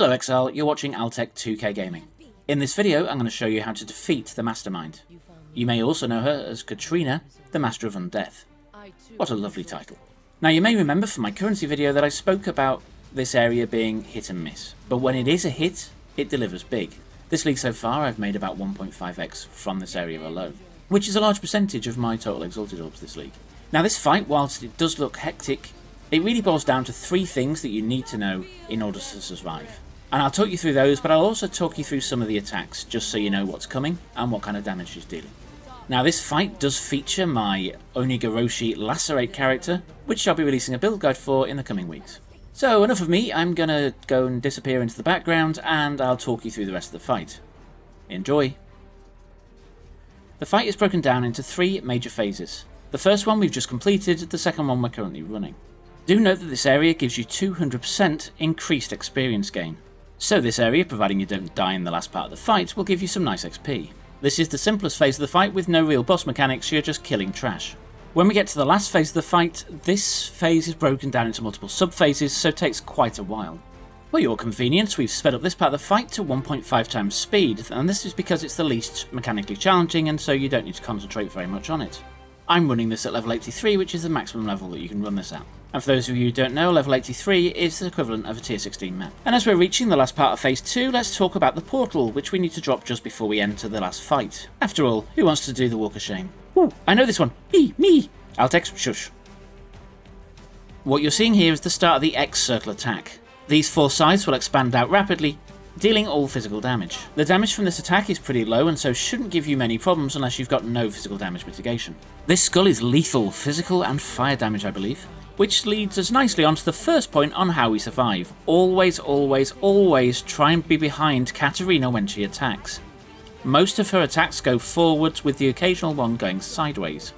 Hello XL, you're watching Altek2k Gaming. In this video, I'm going to show you how to defeat the Mastermind. You may also know her as Catarina, the Master of Undeath. What a lovely title. Now you may remember from my currency video that I spoke about this area being hit and miss, but when it is a hit, it delivers big. This league so far I've made about 1.5x from this area alone, which is a large percentage of my total Exalted Orbs this league. Now this fight, whilst it does look hectic, it really boils down to three things that you need to know in order to survive. And I'll talk you through those, but I'll also talk you through some of the attacks, just so you know what's coming and what kind of damage she's dealing. Now this fight does feature my Oni-goroshi Lacerate character, which I'll be releasing a build guide for in the coming weeks. So enough of me, I'm gonna go and disappear into the background and I'll talk you through the rest of the fight. Enjoy! The fight is broken down into three major phases. The first one we've just completed, the second one we're currently running. Do note that this area gives you 200% increased experience gain. So this area, providing you don't die in the last part of the fight, will give you some nice XP. This is the simplest phase of the fight with no real boss mechanics, you're just killing trash. When we get to the last phase of the fight, this phase is broken down into multiple sub-phases, so takes quite a while. For your convenience, we've sped up this part of the fight to 1.5 times speed, and this is because it's the least mechanically challenging and so you don't need to concentrate very much on it. I'm running this at level 83, which is the maximum level that you can run this at. And for those of you who don't know, level 83 is the equivalent of a tier 16 map. And as we're reaching the last part of phase 2, let's talk about the portal, which we need to drop just before we enter the last fight. After all, who wants to do the walk of shame? Ooh, I know this one. Me, me. Altex, shush. What you're seeing here is the start of the X circle attack. These four sides will expand out rapidly, dealing all physical damage. The damage from this attack is pretty low and so shouldn't give you many problems unless you've got no physical damage mitigation. This skull is lethal, physical and fire damage I believe. Which leads us nicely onto the first point on how we survive. Always, always, always try and be behind Catarina when she attacks. Most of her attacks go forwards with the occasional one going sideways.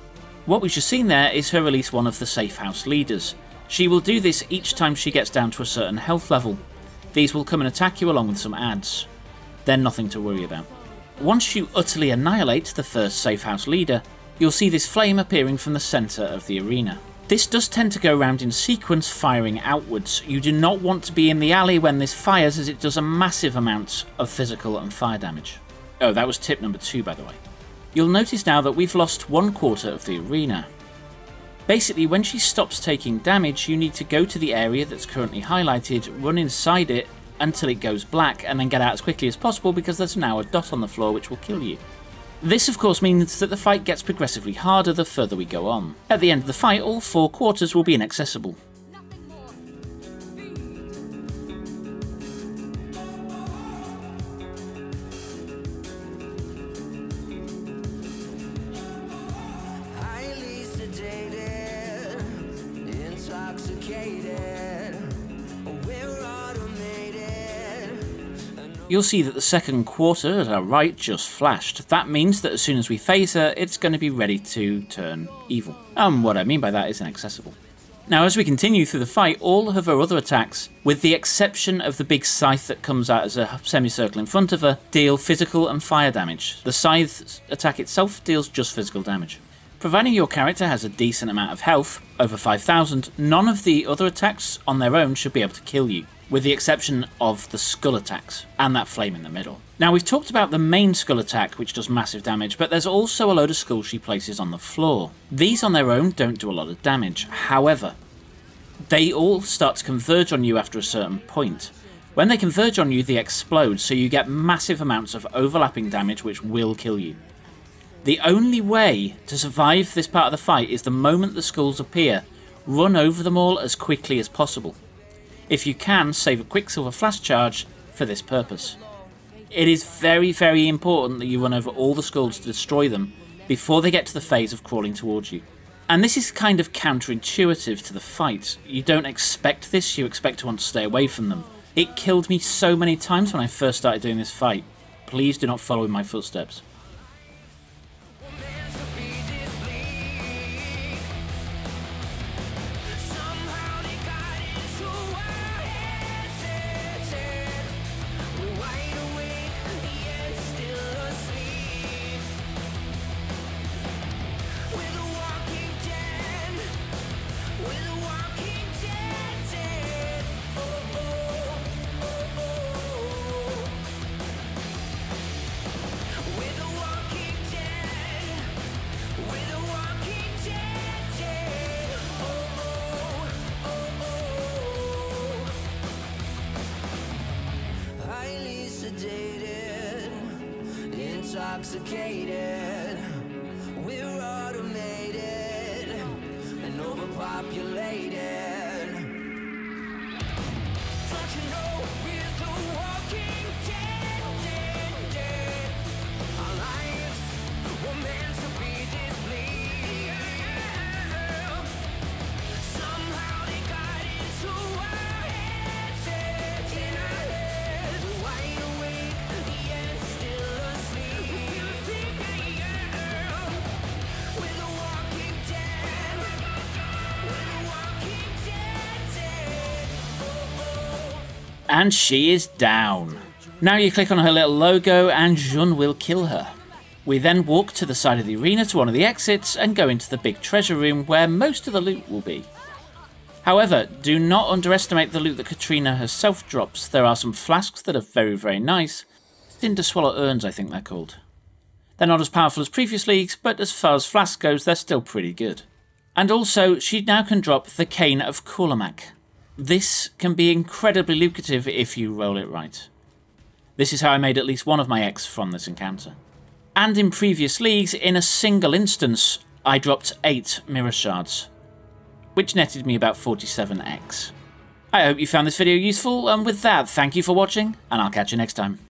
What we've just seen there is her release one of the safe house leaders. She will do this each time she gets down to a certain health level, these will come and attack you along with some ads. They're nothing to worry about. Once you utterly annihilate the first safe house leader, you'll see this flame appearing from the centre of the arena. This does tend to go around in sequence firing outwards. You do not want to be in the alley when this fires as it does a massive amount of physical and fire damage. Oh, that was tip number two by the way. You'll notice now that we've lost one quarter of the arena. Basically, when she stops taking damage, you need to go to the area that's currently highlighted, run inside it until it goes black, and then get out as quickly as possible because there's now a dot on the floor which will kill you. This of course means that the fight gets progressively harder the further we go on. At the end of the fight, all four quarters will be inaccessible. You'll see that the second quarter at our right just flashed. That means that as soon as we phase her, it's going to be ready to turn evil. And what I mean by that is inaccessible. Now, as we continue through the fight, all of her other attacks, with the exception of the big scythe that comes out as a semicircle in front of her, deal physical and fire damage. The scythe attack itself deals just physical damage. Providing your character has a decent amount of health, over 5000, none of the other attacks on their own should be able to kill you with the exception of the skull attacks and that flame in the middle. Now we've talked about the main skull attack which does massive damage, but there's also a load of skulls she places on the floor. These on their own don't do a lot of damage, however, they all start to converge on you after a certain point. When they converge on you, they explode, so you get massive amounts of overlapping damage which will kill you. The only way to survive this part of the fight is the moment the skulls appear, run over them all as quickly as possible. If you can, save a Quicksilver Flask charge for this purpose. It is very, very important that you run over all the skulls to destroy them before they get to the phase of crawling towards you. And this is kind of counterintuitive to the fight. You don't expect this, you expect to want to stay away from them. It killed me so many times when I first started doing this fight. Please do not follow in my footsteps. Intoxicated. We're automated and overpopulated. And she is down. Now you click on her little logo and Jun will kill her. We then walk to the side of the arena to one of the exits and go into the big treasure room where most of the loot will be. However, do not underestimate the loot that Catarina herself drops. There are some flasks that are very, very nice. Cinderswallow Urns, I think they're called. They're not as powerful as previous leagues, but as far as flask goes, they're still pretty good. And also, she now can drop the Cane of Kulemak. This can be incredibly lucrative if you roll it right. This is how I made at least one of my X from this encounter. And in previous leagues, in a single instance, I dropped 8 Mirror Shards, which netted me about 47x. I hope you found this video useful, and with that, thank you for watching, and I'll catch you next time.